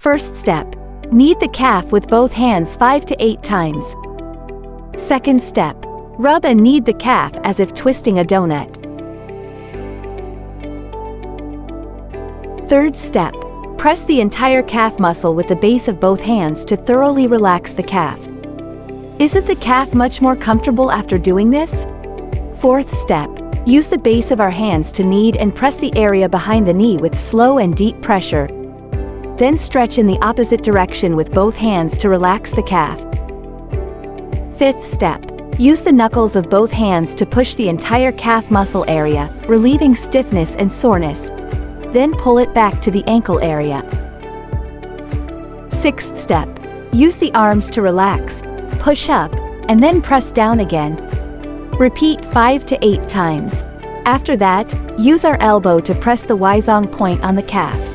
First step. Knead the calf with both hands 5 to 8 times. Second step. Rub and knead the calf as if twisting a donut. Third step. Press the entire calf muscle with the base of both hands to thoroughly relax the calf. Isn't the calf much more comfortable after doing this? Fourth step. Use the base of our hands to knead and press the area behind the knee with slow and deep pressure. Then stretch in the opposite direction with both hands to relax the calf. Fifth step. Use the knuckles of both hands to push the entire calf muscle area, relieving stiffness and soreness. Then pull it back to the ankle area. Sixth step. Use the arms to relax, push up, and then press down again. Repeat 5 to 8 times. After that, use our elbow to press the Weizhong point on the calf.